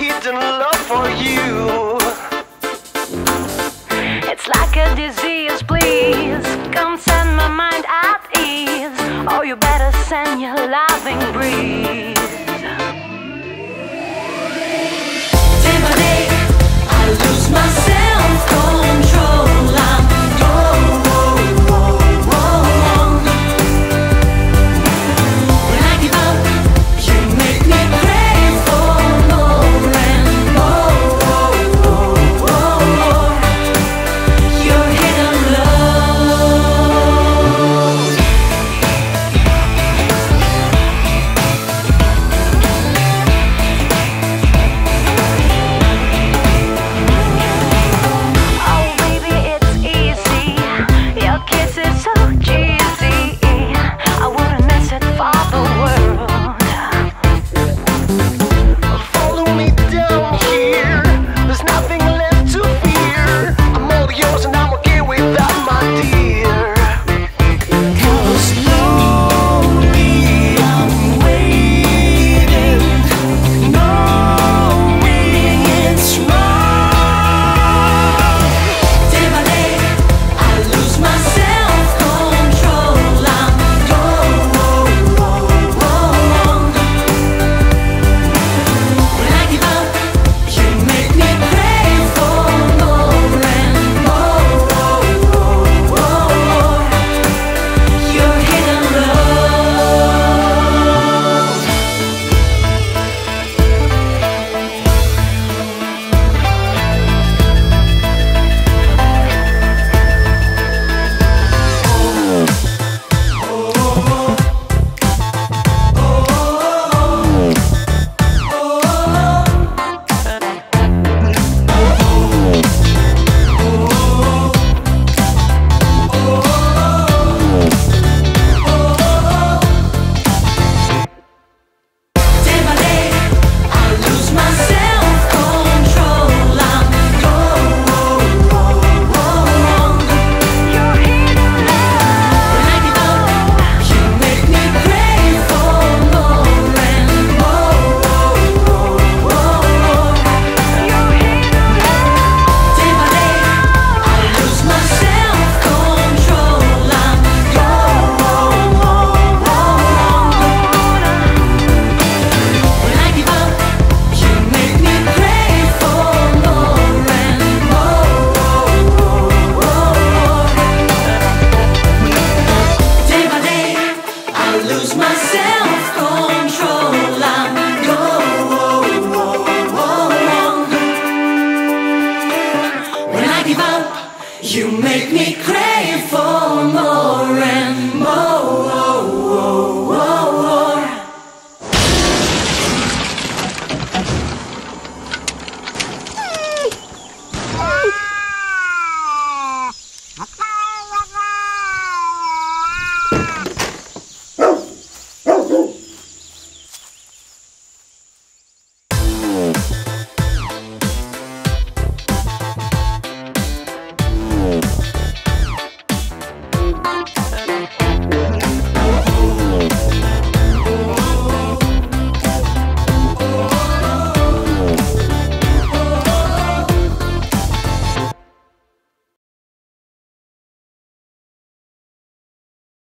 hidden love for you. It's like a disease, please. Come set my mind at ease. Oh, you better send your loving breeze. You make me